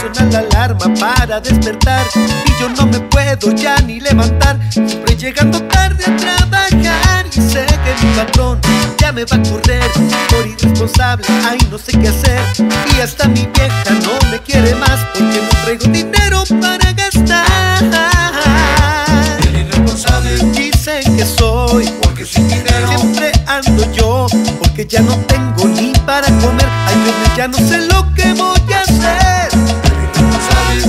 suena la alarma para despertar Y yo no me puedo ya ni levantar. Siempre llegando tarde a trabajar Y sé que mi patrón ya me va a correr. Por irresponsable, ay no sé qué hacer. Y hasta mi vieja no me quiere más Porque no traigo dinero para gastar. El irresponsable. Dicen que soy porque sin dinero. Siempre ando yo Porque ya no tengo ya no sé lo que voy a hacer.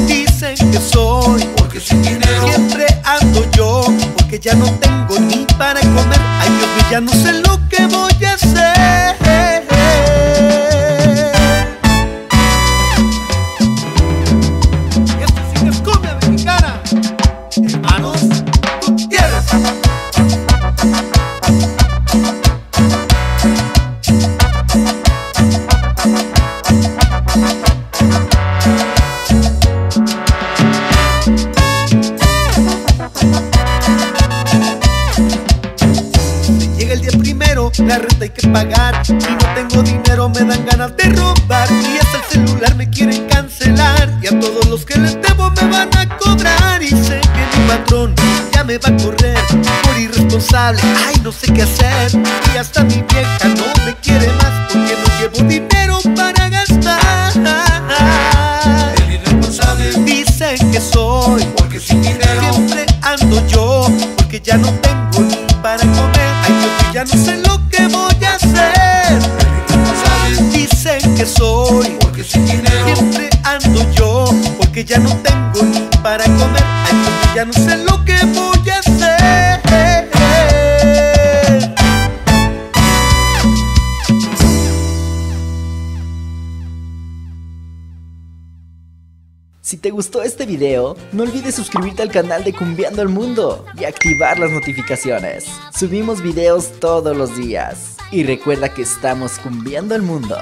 Dicen que soy porque sin dinero Siempre ando yo Porque ya no tengo ni para comer. Ay Dios mío, ya no sé lo que voy a hacer la renta hay que pagar Y no tengo dinero, me dan ganas de robar. Y hasta el celular me quieren cancelar. Y a todos los que les debo me van a cobrar. Y sé que mi patrón ya me va a correr Por irresponsable, ay no sé qué hacer. Y hasta mi vieja no me quiere más Porque no llevo dinero para gastar. El irresponsable. Dicen que soy porque sin dinero. Siempre ando yo, porque ya no tengo ni para comer. Ay, mío, ya no sé lo soy, porque sin dinero siempre ando yo, porque ya no tengo ni para comer. Ay, ya no sé lo que voy a hacer. Si te gustó este video, no olvides suscribirte al canal de Cumbiando el Mundo y activar las notificaciones. Subimos videos todos los días. Y recuerda que estamos cumbiando el mundo.